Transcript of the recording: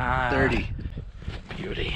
Ah, 30. Beauty.